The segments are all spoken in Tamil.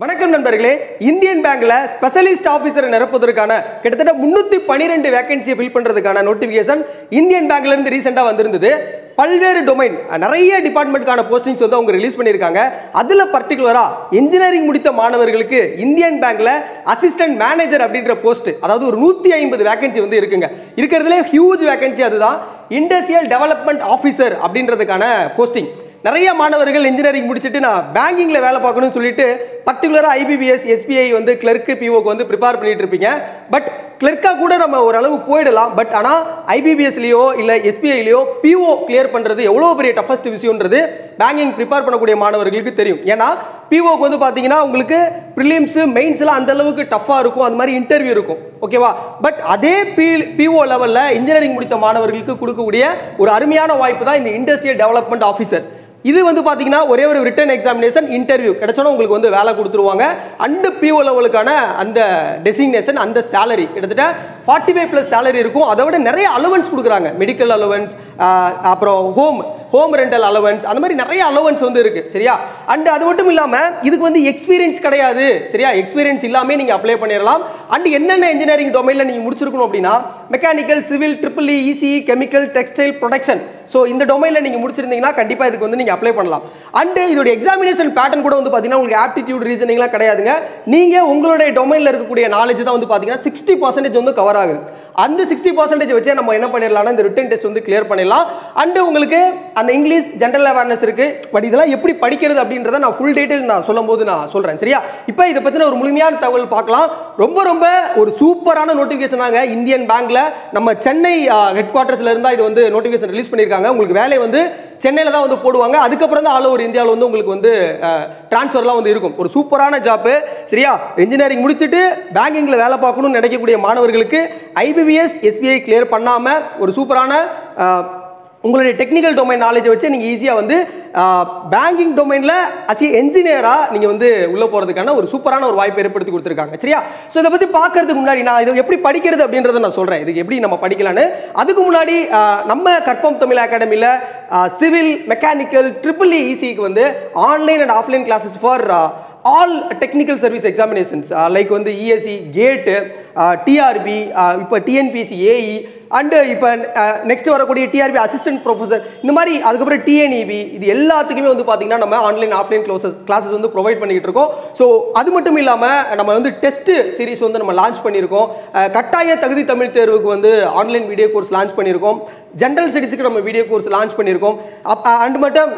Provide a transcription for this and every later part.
வணக்கம் நண்பர்களே. இந்தியன் பேங்க்ல ஸ்பெஷலிஸ்ட் ஆஃபீஸரை நிரப்புவதற்கான கிட்டத்தட்ட முன்னூத்தி பன்னிரெண்டு வேகன்சியை ஃபில் பண்றதுக்கான நோட்டிபிகேஷன் இந்தியன் பேங்க்ல இருந்து ரீசெண்டா வந்திருந்தது. பல்வேறு டொமைன் நிறைய டிபார்ட்மெண்ட்கான போஸ்டிங்ஸ் வந்து அவங்க ரிலீஸ் பண்ணியிருக்காங்க. அதில் பர்டிகுலராக இன்ஜினியரிங் முடித்த மாணவர்களுக்கு இந்தியன் பேங்க்ல அசிஸ்டன்ட் மேனேஜர் அப்படின்ற போஸ்ட் அதாவது ஒரு நூற்றி ஐம்பது வேகன்சி வந்து இருக்குங்க. இருக்கிறதுலே ஹியூஜ் வேகன்சி அதுதான். இண்டஸ்ட்ரியல் டெவலப்மெண்ட் ஆஃபீஸர் அப்படின்றதுக்கான போஸ்டிங் நிறைய மாணவர்கள் இன்ஜினியரிங் முடிச்சுட்டு நான் பேங்கிங்கில் வேலை பார்க்கணும்னு சொல்லிட்டு பர்டிகுலராக ஐபிபிஎஸ் எஸ்பிஐ வந்து கிளர்க்கு பிஓக்கு வந்து ப்ரிப்பேர் பண்ணிட்டு இருப்பீங்க. பட் கிளர்க்காக கூட நம்ம ஓரளவு போயிடலாம். பட் ஆனால் ஐபிபிஎஸ்லேயோ இல்லை எஸ்பிஐலையோ பிஓ கிளியர் பண்ணுறது எவ்வளோ பெரிய டஃபஸ்ட் விஷயன்றது பேங்கிங் ப்ரிப்பேர் பண்ணக்கூடிய மாணவர்களுக்கு தெரியும். ஏன்னா பிஓக்கு வந்து பார்த்தீங்கன்னா உங்களுக்கு ப்ரிலிம்ஸு மெயின்ஸ்லாம் அந்த அளவுக்கு டஃப்பாக இருக்கும். அந்த மாதிரி இன்டர்வியூ இருக்கும். ஓகேவா பட் அதே பி பிஓ லெவலில் இன்ஜினியரிங் முடித்த மாணவர்களுக்கு கொடுக்கக்கூடிய ஒரு அருமையான வாய்ப்பு தான் இந்த இண்டஸ்ட்ரியல் டெவலப்மெண்ட் ஆஃபீஸர் இது வந்து பார்த்தீங்கன்னா ஒரே ஒரு ரிட்டன் எக்ஸாமினேஷன் இன்டர்வியூ கிடைச்சோன்னா உங்களுக்கு வந்து வேலை கொடுத்துருவாங்க. அண்டு பிஓ லெவலுக்கான அந்த டெசிக்னேஷன் அந்த சேலரி கிட்டத்தட்ட ஃபார்ட்டி ஃபைவ் ப்ளஸ் சேலரி இருக்கும். அதை விட நிறைய அலவன்ஸ் கொடுக்குறாங்க. மெடிக்கல் அலவன்ஸ் அப்புறம் ஹோம் ஹோம் ரெண்டல் அலவன்ஸ் அந்த மாதிரி நிறைய அலவன்ஸ் வந்து இருக்கு சரியா? அண்ட் அது மட்டும் இல்லாமல் இதுக்கு வந்து எக்ஸ்பீரியன்ஸ் கிடையாது சரியா? எக்ஸ்பீரியன்ஸ் இல்லாமல் நீங்கள் அப்ளை பண்ணிடலாம் அண்ட் என்னென்ன இன்ஜினியரிங் டொமைனில் நீங்கள் முடிச்சிருக்கணும் அப்படின்னா mechanical civil triple EC chemical textile production so இந்த டொமைனில் நீங்கள் முடிச்சிருந்தீங்கன்னா கண்டிப்பாக இதுக்கு வந்து நீங்கள் அப்ளை பண்ணலாம். அண்ட் இதோட எக்ஸாமினேஷன் பேட்டர்ன் கூட வந்து பார்த்தீங்கன்னா உங்களுக்கு ஆப்டிடியூட் ரீசனிங்லாம் கிடையாதுங்க. நீங்கள் உங்களுடைய டொமைனில் இருக்கக்கூடிய நாலேஜ் தான் வந்து பார்த்தீங்கன்னா சிக்ஸ்டி பர்சன்டேஜ் வந்து கவர் ஆகுது. அந்த சிக்ஸ்டி பர்சன்டேஜ் வச்சே நம்ம என்ன பண்ணிடலாம்னா இந்த ரிட்டன் டெஸ்ட் வந்து கிளியர் பண்ணிடலாம் அண்ட் உங்களுக்கு அந்த இங்கிலீஷ் ஜென்ரல் அவேர்னஸ் இருக்குது பட் இதெல்லாம் எப்படி படிக்கிறது அப்படின்றத நான் ஃபுல் டீட்டெயில் நான் சொல்லும் போது நான் சொல்கிறேன் சரியா? இப்போ இதை பற்றின ஒரு முழுமையான தகவல் பார்க்கலாம். ரொம்ப ரொம்ப ஒரு சூப்பரான நோட்டிஃபிகேஷனாக இந்தியன் பேங்க்கில் நம்ம சென்னை ஹெட் குவார்ட்டர்ஸில் இருந்தால் இது வந்து நோட்டிஃபிகேஷன் ரிலீஸ் பண்ணியிருக்காங்க உங்களுக்கு வேலை வந்து சென்னையில் தான் வந்து போடுவாங்க. அதுக்கப்புறம் தான் ஆல் ஓவர் இந்தியாவில் வந்து உங்களுக்கு வந்து டிரான்ஸ்ஃபர்லாம் வந்து இருக்கும். ஒரு சூப்பரான ஜாப்பு சரியா? இன்ஜினியரிங் முடிச்சுட்டு பேங்கிங்கில் வேலை பார்க்கணும்னு நினைக்கக்கூடிய மாணவர்களுக்கு ஐபிபிஎஸ் எஸ்பிஐ கிளியர் பண்ணாமல் ஒரு சூப்பரான உங்களுடைய டெக்னிக்கல் டொமைன் நாலேஜை வச்சு நீங்கள் ஈஸியாக வந்து பேங்கிங் டொமைனில் அஸ் ஏ என்ஜினியராக நீங்கள் வந்து உள்ளே போகிறதுக்கான ஒரு சூப்பரான ஒரு வாய்ப்பை ஏற்படுத்தி கொடுத்துருக்காங்க. சரியா? ஸோ இதை பற்றி பார்க்கறதுக்கு முன்னாடி நான் இதை எப்படி படிக்கிறது அப்படின்றத நான் சொல்கிறேன் இதுக்கு எப்படி நம்ம படிக்கலான்னு அதுக்கு முன்னாடி நம்ம கற்பம் தமிழ் அகாடமியில் சிவில் மெக்கானிக்கல் ட்ரிபிள் இசிக்கு வந்து online and offline classes for all technical service examinations like வந்து இஎஸ்சி கேட்டு டிஆர்பி இப்போ டிஎன்பிசி ஏஇ அண்டு இப்போ நெக்ஸ்ட் வரக்கூடிய டிஆர்பி அசிஸ்டன்ட் ப்ரொஃபஸர் இந்த மாதிரி அதுக்கப்புறம் டிஎன்இபி இது எல்லாத்துக்குமே வந்து பார்த்தீங்கன்னா நம்ம ஆன்லைன் ஆஃப்லைன் க்ளோசஸ் கிளாஸஸ் வந்து ப்ரொவைட் பண்ணிகிட்டு இருக்கோம். ஸோ அது மட்டும் இல்லாமல் நம்ம வந்து டெஸ்ட் சீரிஸ் வந்து நம்ம லான்ச் பண்ணியிருக்கோம். கட்டாய தகுதி தமிழ் தேர்வுக்கு வந்து ஆன்லைன் வீடியோ கோர்ஸ் லான்ச் பண்ணியிருக்கோம். ஜென்ரல் ஸ்டடீஸுக்கு நம்ம வீடியோ கோர்ஸ் லான்ச் பண்ணியிருக்கோம். அண்ட் மட்டும்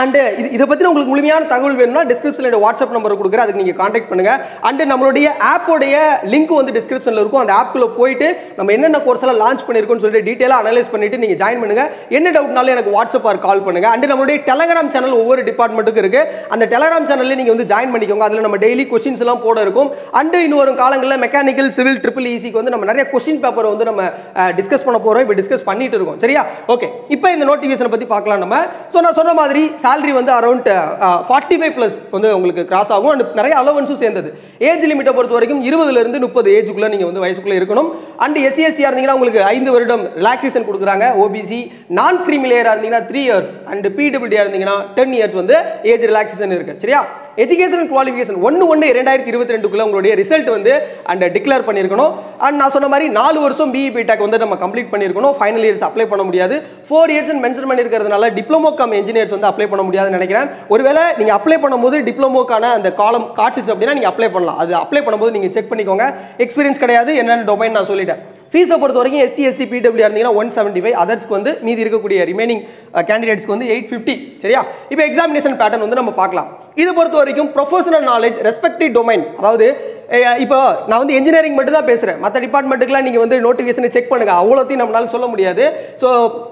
அண்டு uh, இது இதை பற்றி உங்களுக்கு முழுமையான தகவல் வேணும்னா டிஸ்கிரிப்ஷனில் வாட்ஸ்அப் நம்பர் கொடுக்குறேன். அதுக்கு நீங்கள் காண்டாக்ட் பண்ணுங்கள் அண்டு நம்மளுடைய ஆப்போடைய லிங்க் வந்து டிஸ்கிரிப்ஷனில் இருக்கும். அந்த ஆப்குள்ளே போயிட்டு நம்ம என்னென்ன கோர்ஸ் எல்லாம் லான்ச் பண்ணியிருக்கோம்னு சொல்லிட்டு டீட்டெயிலாக அனலைஸ் பண்ணிவிட்டு நீங்கள் ஜாயின் பண்ணுங்கள் என்ன டவுட்னாலும் எனக்கு வாட்ஸ்அப் ஆர் கால் பண்ணுங்கள் அண்டு நம்மளுடைய டெலகிராம் சேனல் ஒவ்வொரு டிபார்ட்மெண்ட்டுக்கு இருக்குது அந்த டெலகிராம் சேனலில் நீங்கள் வந்து ஜாயின் பண்ணிக்கோங்க. அதில் நம்ம டெய்லி கொஸ்டின்ஸ் எல்லாம் போட இருக்கும். அண்டு இன்னும் வரும் காலங்களில் மெக்கானிக்கல் சிவில் ட்ரிபிள் ஈசிக்கு வந்து நம்ம நிறைய கொஸ்டின் பேப்பரை வந்து நம்ம டிஸ்கஸ் பண்ண போகிறோம் இப்போ டிஸ்கஸ் பண்ணிட்டு இருக்கோம். சரியா? ஓகே இப்போ இந்த நோட்டிஃபிகேஷனை பற்றி பார்க்கலாம் நம்ம. ஸோ நான் சொன்ன மாதிரி சேலரி வந்து அரௌண்ட் ஃபார்ட்டி ஃபைவ் ப்ளஸ் வந்து உங்களுக்கு கிராஸ் ஆகும். அண்ட் நிறைய அலவன்ஸும் சேர்ந்தது. ஏஜ் லிமிட்டை பொறுத்த வரைக்கும் இருபதுலேருந்து முப்பது ஏஜுக்குள்ளே நீங்கள் வந்து வயசுக்குள்ளே இருக்கணும். அண்ட் எஸ்சி எஸ்டியாக இருந்தீங்கன்னா உங்களுக்கு ஐந்து வருடம் ரிலாக்ஸேஷன் கொடுக்குறாங்க. ஓபிசி நான் கிரிமிலேயராக இருந்தீங்கன்னா த்ரீ இயர்ஸ் அண்ட் பிடபிள்யூடியாக இருந்தீங்கன்னா டென் இயர்ஸ் வந்து ஏஜ் ரிலாக்ஸேஷன் இருக்குது சரியா? எஜுகேஷன் குவாலிஃபிகேஷன் ஒன்று ஒன்று இரண்டாயிரத்தி இருபத்தி ரெண்டுக்குள்ளே உங்களுடைய ரிசல்ட் வந்து அண்ட் டிக்ளேர் பண்ணியிருக்கணும். அண்ட் நான் சொன்ன மாதிரி நாலு வருஷம் பிஇ பிடெக் வந்து நம்ம கம்ப்ளீட் பண்ணியிருக்கணும். ஃபைனல் இயர்ஸ் அப்ளை பண்ண முடியாது. ஃபோர் இயர்ஸ் மென்ஷன் பண்ணியிருக்கிறதுனால டிப்ளமோ கம் இன்ஜினியர்ஸ் வந்து அப்ளை பண்ண முடியாதுன்னு நினைக்கிறேன். ஒருவேளை நீங்கள் அப்ளை பண்ணும்போது டிப்ளமோக்கான அந்த காலம் காட்டுச்சு அப்படின்னா நீங்கள் அப்ளை பண்ணலாம். அது அப்ளை பண்ணும்போது நீங்கள் செக் பண்ணிக்கோங்க. எக்ஸ்பீரியன்ஸ் கிடையாது. என்னென்ன டொமைன் நான் சொல்லிட்டேன். ஃபீஸை பொறுத்த வரைக்கும் எஸ்சி எஸ்டி பிடபிள்யூ இருந்தீங்கன்னா ஒன் செவன்ட்டி ஃபைவ் அதர்ஸ்க்கு வந்து மீதி இருக்கக்கூடிய ரிமைனிங் கேண்டிடேட்ஸ்க்கு uh, வந்து எயிட் ஃபிஃப்டி சரியா? இப்போ எக்ஸாமினேஷன் பேட்டர்ன் வந்து நம்ம பார்க்கலாம். இது பொறுத்த வரைக்கும் ப்ரொஃபஷனல் நாலேஜ் ரெஸ்பெக்டிவ் டொமைன் அதாவது இப்போ நான் வந்து இன்ஜினியரிங் மட்டும் தான் பேசுகிறேன் மற்ற டிபார்ட்மெண்ட்டுக்குலாம் நீங்கள் வந்து நோட்டிஃபிகேஷனை செக் பண்ணுங்கள் அவ்வளோத்தையும் நம்மளால சொல்ல முடியாது. ஸோ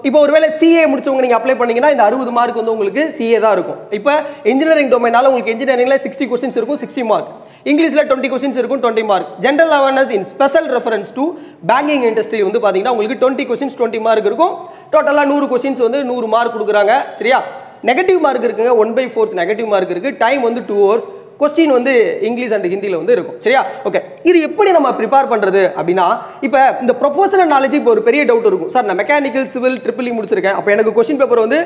இப்போ ஒருவேளை சிஏ முடிச்சவங்க நீங்கள் அப்ளை பண்ணீங்கன்னா இந்த அறுபது மார்க் வந்து உங்களுக்கு சிஏ தான் இருக்கும். இப்போ இன்ஜினியரிங் டொமைனால உங்களுக்கு இன்ஜினியரிங்கில் சிக்ஸ்டி கொஸ்டின்ஸ் இருக்கும் சிக்ஸ்டி மார்க் இங்கிலீஷில் டுவெண்ட்டி கொஸ்டின்ஸ் இருக்கும் twenty mark general awareness in special reference to banking industry வந்து பார்த்தீங்கன்னா உங்களுக்கு டுவெண்ட்டி கொஸ்டின்ஸ் டுவெண்ட்டி மார்க் இருக்கும். டோட்டலாக நூறு கொஸ்டின்ஸ் வந்து நூறு மார்க் கொடுக்குறாங்க. சரியா? நெகட்டிவ் மார்க் இருக்குங்க. One by fourth negative mark இருக்குது டைம் வந்து டூ ஹவர்ஸ் கொஸ்டின் வந்து இங்கிலீஷ் அண்ட் ஹிந்தியில் வந்து இருக்கும். சரியா? ஓகே இது எப்படி நம்ம ப்ரிப்பேர் பண்ணுறது அப்படின்னா இப்போ இந்த ப்ரொஃபஷனல் நாலேஜ் இப்போ ஒரு பெரிய டவுட் இருக்கும். சார் நான் மெக்கானிக்கல் சிவில் ட்ரிபிள்இ முடிச்சிருக்கேன். அப்போ எனக்கு கொஸ்டின் பேப்பர் வந்து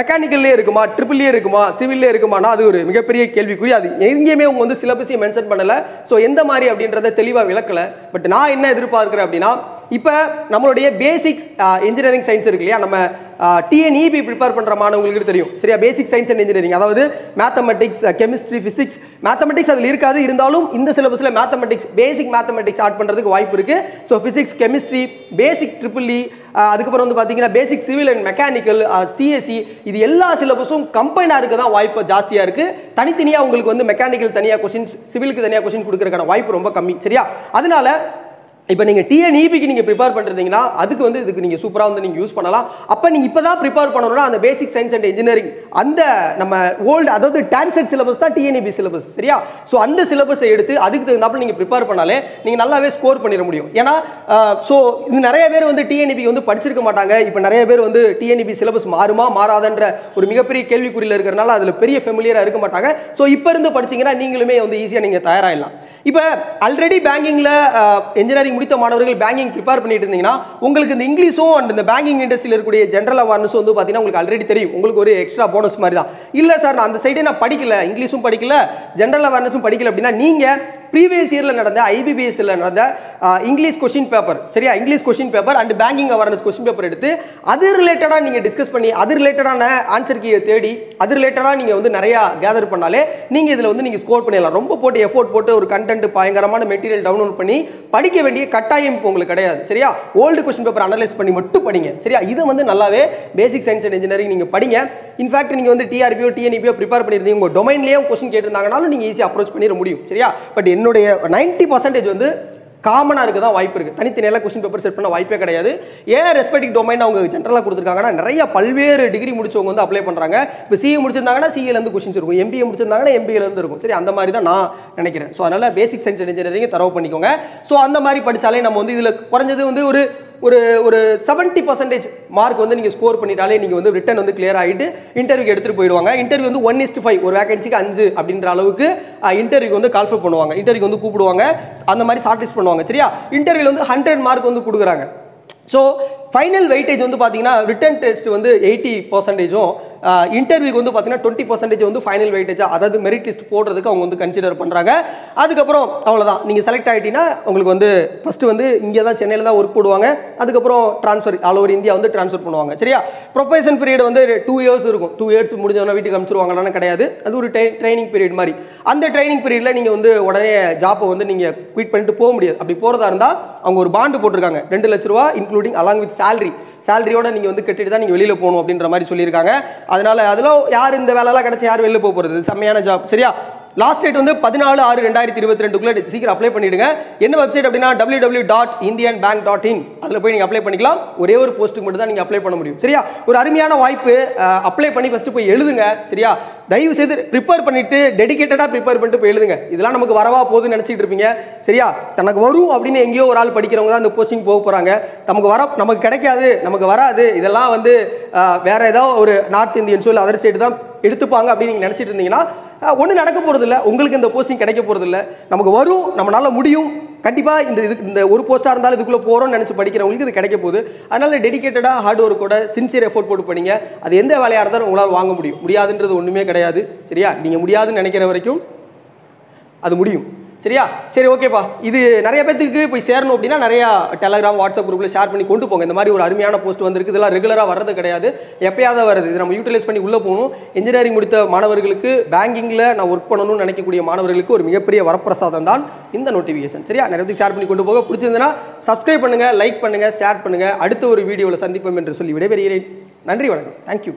மெக்கானிக்கல்லே இருக்குமா ட்ரிபிள்லேயே e இருக்குமா சிவில்லே இருக்குமானா அது ஒரு மிகப்பெரிய கேள்விக்குறி. அது எங்கேயுமே அவங்க வந்து சிலபஸையும் மென்ஷன் பண்ணலை. ஸோ எந்த மாதிரி அப்படின்றத தெளிவாக விளக்கலை. பட் நான் என்ன எதிர்பார்க்குறேன் அப்படின்னா இப்போ நம்மளுடைய பேசிக்ஸ் இன்ஜினியரிங் சயின்ஸ் இருக்கு இல்லையா? நம்ம டிஎன்இபி ப்ரிப்பேர் பண்ணுற மாணவங்களுக்கு தெரியும். சரியா? பேசிக் சயின்ஸ் அண்ட் இன்ஜினியரிங் அதாவது மேத்தமெட்டிக்ஸ் கெமிஸ்ட்ரி ஃபிசிக்ஸ் மேத்தமெட்டிக்ஸ் அதில் இருக்காது. இருந்தாலும் இந்த சிலபஸில் மேத்தமெட்டிக்ஸ் பேசிக் மேத்தமெட்டிக்ஸ் ஆட் பண்ணுறதுக்கு வாய்ப்பு இருக்குது so physics chemistry basic triple E அதுக்கப்புறம் வந்து பார்த்தீங்கன்னா basic civil and mechanical CSC இது எல்லா சிலபஸும் கம்பைனாக இருக்க தான் வாய்ப்பு ஜாஸ்தியாக இருக்குது தனித்தனியாக உங்களுக்கு வந்து மெக்கானிக்கல் தனியாக கொஷின்ஸ் சிவிலுக்கு தனியாக கொஷின் கொடுக்குறதுக்கான வாய்ப்பு ரொம்ப கம்மி. சரியா? அதனால இப்போ நீங்கள் டிஎன்இபிக்கு நீங்கள் ப்ரிப்பேர் பண்ணுறீங்கன்னா அதுக்கு வந்து இதுக்கு நீங்கள் சூப்பராக வந்து நீங்கள் யூஸ் பண்ணலாம். அப்போ நீங்கள் இப்போ தான் ப்ரிப்பேர் பண்ணணும்னா அந்த பேசிக் சயின்ஸ் அண்ட் இன்ஜினியரிங் அந்த நம்ம ஓல்டு அதாவது டான்செட் சிலபஸ் தான் டிஎன்இபி சிலபஸ் சரியா? ஸோ அந்த சிலபஸை எடுத்து அதுக்கு தகுந்தாப்புல நீங்கள் ப்ரிப்பேர் பண்ணாலே நீங்கள் நல்லாவே ஸ்கோர் பண்ணிட முடியும். ஏன்னா ஸோ இது நிறைய பேர் வந்து டிஎன்இபி வந்து படிச்சிருக்க மாட்டாங்க. இப்போ நிறைய பேர் வந்து டிஎன்இபி சிலபஸ் மாறுமா மாறாதன்ற ஒரு மிகப்பெரிய கேள்விக்குறியில் இருக்கிறனால அதில் பெரிய ஃபெமிலியராக இருக்க மாட்டாங்க. ஸோ இப்போ இருந்து படிச்சீங்கன்னா நீங்களுமே வந்து ஈஸியாக நீங்கள் தயாராகிடலாம் இப்போ ஆல்ரெடி பேங்கிங்கில் இன்ஜினியரிங் முடித்த மாணவர்கள் பேங்கிங் ப்ரிப்பேர் பண்ணிட்டு இருந்தீங்கன்னா உங்களுக்கு இந்த இங்கிலீஷும் அண்ட் இந்த பேங்கிங் இண்டஸ்ட்ரியில் இருக்கக்கூடிய ஜென்ரல் அவேர்னஸ் வந்து பார்த்தீங்கன்னா உங்களுக்கு ஆல்ரெடி தெரியும். உங்களுக்கு ஒரு எக்ஸ்ட்ரா போனஸ் மாதிரி தான். இல்லை சார் நான் அந்த சைடே நான் படிக்கல இங்கிலீஷும் படிக்கல ஜென்ரல் அவேர்னஸும் படிக்கல அப்படின்னா நீங்கள் ப்ரீவியஸ் இயரில் நடந்த ஐபிபிஎஸ்சில் நடந்த இங்கிலீஷ் கொஷின் பேப்பர் சரியா? English question paper and banking awareness question paper எடுத்து அது ரிலேட்டடாக நீங்கள் டிஸ்கஸ் பண்ணி அது ரிலேட்டடான ஆன்சர் கீயை தேடி அது ரிலேட்டடாக நீங்கள் வந்து நிறையா கேதர் பண்ணாலே நீங்கள் இதில் வந்து நீங்கள் ஸ்கோர் பண்ணிடலாம். ரொம்ப போட்டு எஃபோர்ட் போட்டு ஒரு கண்டென்ட் பயங்கரமான மெட்டீரியல் டவுன்லோட் பண்ணி படிக்க வேண்டிய கட்டாயம் இப்போ உங்களுக்கு கிடையாது சரியா? ஓல்டு கொஸ்டின் பேப்பர் அனலைஸ் பண்ணி மட்டும் படிங்க சரியா? இது வந்து நல்லாவே பேசிக் சயின்ஸ் அண்ட் இன்ஜினியரிங் நீங்கள் படிங்க. இன்ஃபேக்ட் நீங்கள் வந்து டிஆர்பியோ டிஎன்இபியோ ப்ரிப்பேர் பண்ணியிருந்தீங்க உங்கள் டொமைன்லேயே கொஸ்டின் கேட்டிருந்தாங்கனாலும் நீங்கள் ஈஸியாக அப்ரோச் பண்ணிட முடியும் சரியா? பட் என்னுடைய நைன்ட்டி பர்சன்டேஜ் வந்து காமனாக இருக்க தான் வாய்ப்பு இருக்குது தனித்தனியெல்லாம் கொஸ்டின் பேப்பர் செட் பண்ண வாய்ப்பே கிடையாது. ஏன் ரெஸ்பெக்டிவ் டொமைன் அவங்க ஜென்ரலாக கொடுத்துருக்காங்கன்னா நிறைய பல்வேறு டிகிரி முடிச்சவங்க வந்து அப்ளை பண்ணுறாங்க இப்போ சிஏ முடிச்சிருந்தாங்கன்னா சிஏலேருந்து கொஸ்டின்ஸ் இருக்கும். எம்பிஏ முடிச்சிருந்தாங்கன்னா எம்பிஏலேருந்து இருக்கும். சரி அந்த மாதிரி தான் நான் நினைக்கிறேன். ஸோ அதனால் பேசிக் சயின்ஸ் இன்ஜினியரிங் தரவு பண்ணிக்கோங்க. ஸோ அந்த மாதிரி படித்தாலே நம்ம வந்து இதில் குறைஞ்சது வந்து ஒரு ஒரு ஒரு செவன்ட்டி பர்சன்டேஜ் மார்க் வந்து நீங்கள் ஸ்கோர் பண்ணிட்டாலே நீங்கள் வந்து ரிட்டன் வந்து கிளியர் ஆகிட்டு இன்டர்வியூக்கு எடுத்துகிட்டு போயிடுவாங்க. இன்டர்வியூ வந்து ஒன் இஸ்ட் ஃபைவ் ஒரு வேகன்சிக்கு அஞ்சு அப்படின்ற அளவுக்கு இன்டர்வியூக்கு வந்து கால்ஃபர் பண்ணுவாங்க. இன்டர்வியூ வந்து கூப்பிடுவாங்க. அந்த மாதிரி ஷார்ட்லிஸ்ட் பண்ணுவாங்க. சரியா? இன்டர்வியூவில் வந்து ஹண்ட்ரட் மார்க் வந்து கொடுக்குறாங்க. ஸோ ஃபைனல் வெயிட்டேஜ் வந்து பார்த்தீங்கன்னா ரிட்டன் டெஸ்ட் வந்து எயிட்டி பர்சன்டேஜும் இன்டர்வியூக்கு வந்து பார்த்தீங்கன்னா டுவெண்ட்டி பர்சன்டேஜ் வந்து ஃபைனல் வெயிட்டேஜ் அதாவது மெரிட் லிஸ்ட் போடுறதுக்கு அவங்க வந்து கன்சிடர் பண்ணுறாங்க அதுக்கப்புறம் அவ்வளோதான் நீங்கள் செலக்ட் ஆகிட்டீங்கன்னா உங்களுக்கு வந்து ஃபஸ்ட்டு வந்து இங்கே தான் சென்னையில் தான் ஒர்க் போடுவாங்க. அதுக்கப்புறம் ட்ரான்ஸ்ஃபர் ஆல் ஓவர் இந்தியா வந்து ட்ரான்ஸ்ஃபர் பண்ணுவாங்க. சரியா? ப்ரொபேஷன் பீரியட் வந்து டூ இயர்ஸ் இருக்கும். டூ இயர்ஸ் முடிஞ்சவொன்னே வீட்டுக்கு அனுப்பிச்சிருவாங்களான்னு கிடையாது. அது ஒரு ட்ரைனிங் பீரியட் மாதிரி. அந்த ட்ரைனிங் பீரியடில் நீங்கள் வந்து உடனே ஜாப்பை வந்து நீங்கள் குவிட் பண்ணிட்டு போக முடியாது. அப்படி போகிறதா இருந்தால் அவங்க ஒரு பாண்டு போட்டிருக்காங்க. ரெண்டு லட்ச ரூபா இன்க்ளூடிங் அலாங் வித் சேலரி சேலரியோட நீங்கள் வந்து கட்டிட்டு தான் நீங்கள் வெளியில் போகணும் அப்படின்ற மாதிரி சொல்லியிருக்காங்க. அதனால் அதில் யார் இந்த வேலைலாம் கிடச்சி யார் வெளியில் போக போகிறது செம்மையான ஜாப் சரியா? லாஸ்ட் டேட் வந்து பதினாலு ஆறு ரெண்டாயிரத்தி இருபத்தி ரெண்டுக்குள்ளே சீக்கிரம் அப்ளை பண்ணிடுங்க. என்ன வெப்சைட் அப்படின்னா W W dot Indian Bank dot in அதில் போய் நீங்கள் அப்ளை பண்ணிக்கலாம். ஒரே ஒரு போஸ்ட்டுக்கு மட்டும் தான் நீங்கள் அப்ளை பண்ண முடியும். சரியா? ஒரு அருமையான வாய்ப்பு அப்ளை பண்ணி ஃபஸ்ட்டு போய் எழுதுங்க. சரியா? தயவு செய்து ப்ரிப்பேர் பண்ணிட்டு டெடிகேட்டடாக ப்ரிப்பேர் பண்ணிட்டு போய் எழுதுங்க. இதெல்லாம் நமக்கு வரவா போகுதுன்னு நினச்சிட்டு இருப்பீங்க. சரியா? தனக்கு வரும் அப்படின்னு எங்கேயோ ஒரு ஆள் படிக்கிறவங்க தான் அந்த போஸ்டிங் போக போகிறாங்க நமக்கு வர நமக்கு கிடைக்காது நமக்கு வராது. இதெல்லாம் வந்து வேறு ஏதாவது ஏதோ ஒரு நார்த் இந்தியன்ஸோ இல்லை அதர் சைடு தான் எடுத்துப்பாங்க அப்படின்னு நீங்கள் நினச்சிட்டு இருந்தீங்கன்னா ஒன்றும் நடக்க போகிறதில்ல உங்களுக்கு இந்த போஸ்டிங் கிடைக்க போகிறதில்ல நமக்கு வரும் நம்மளால் முடியும். கண்டிப்பாக இந்த இது இந்த ஒரு போஸ்ட்டாக இருந்தாலும் இதுக்குள்ளே போகிறோம்னு நினச்சி படிக்கிறவங்களுக்கு இது கிடைக்க போகுது. அதனால் டெடிகேட்டடாக ஹார்ட் ஒர்க்கோட சின்சியர் எஃபோர்ட் போட்டு பண்ணிங்க அது எந்த வேலையாக இருந்தாலும் உங்களால் வாங்க முடியும். முடியாதுன்றது ஒன்றுமே கிடையாது. சரியா? நீங்கள் முடியாதுன்னு நினைக்கிற வரைக்கும் அது முடியும். சரியா? சரி ஓகேப்பா. இது நிறைய பேத்துக்கு போய் சேரணும் அப்படின்னா நிறையா டெலகிராம் வாட்ஸ்அப் குரூப்பில் ஷேர் பண்ணி கொண்டு போங்க. இந்த மாதிரி ஒரு அருமையான போஸ்ட் வந்திருக்கு. இதெல்லாம் ரெகுலராக வர்றது கிடையாது. எப்பயாவது வருது. இது நம்ம யூட்டிலைஸ் பண்ணி உள்ளே போகணும். இன்ஜினியரிங் முடித்த மாணவர்களுக்கு பேங்கிங்கில் நான் ஒர்க் பண்ணணும்னு நினைக்கக்கூடிய மாணவர்களுக்கு ஒரு மிகப்பெரிய வரப்பிரசாதம் தான் இந்த நோட்டிஃபிகேஷன் சரியா? நிறைய பேருக்கு ஷேர் பண்ணி கொண்டு போக. பிடிச்சிருந்ததுன்னா சப்ஸ்கிரைப் பண்ணுங்கள் லைக் பண்ணுங்கள் ஷேர் பண்ணுங்கள் அடுத்த ஒரு வீடியோவில் சந்திப்போம் என்று சொல்லி விடைபெறுகிறேன். நன்றி வணக்கம். தேங்க்யூ